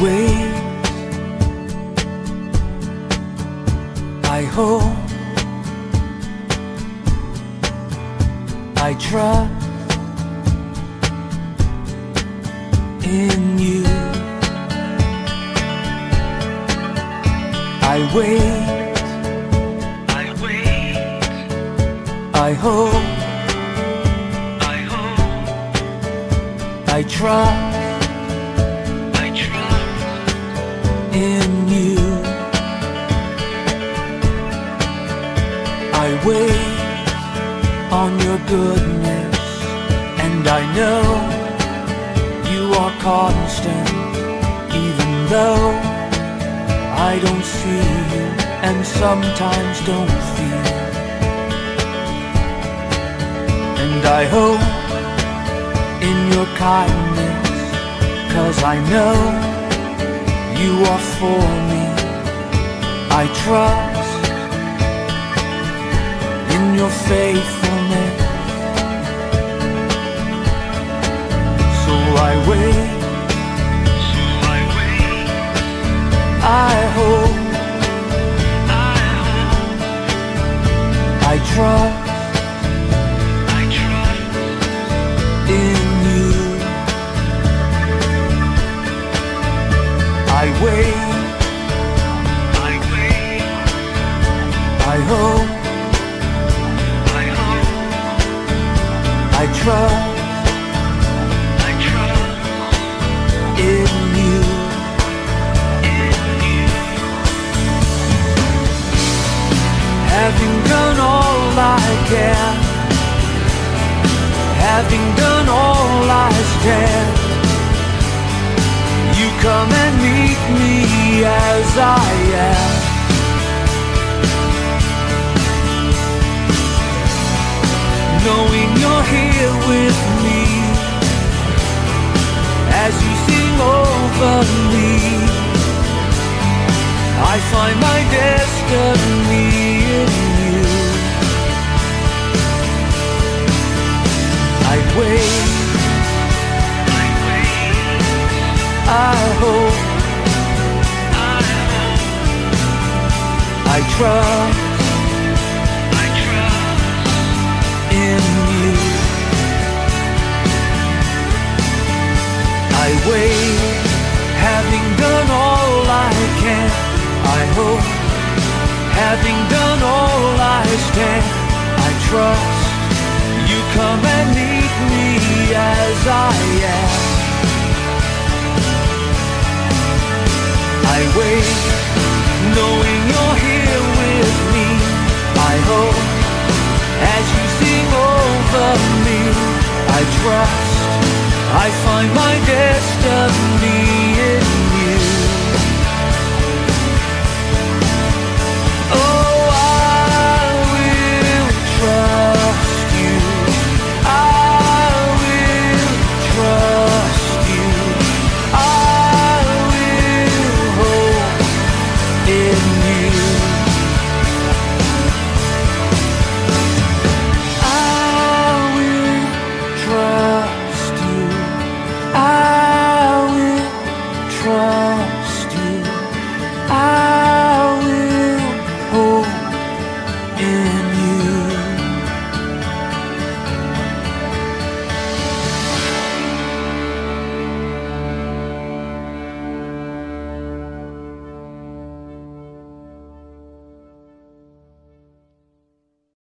wait. I hope. I trust in you. I wait. I wait, I hope. I hope, I trust on your goodness, and I know you are constant, even though I don't see you and sometimes don't feel. And I hope in your kindness, cause I know you are for me. I trust your faithfulness. So I wait, So I wait, I hope, I hope, I trust In you. Having done all I can, having done all I stand, you come and meet me as I hope, I trust having done all I stand. I trust you come and meet me as I am. I wait, knowing you're here with me. I hope, as you sing over me, I trust I find my destiny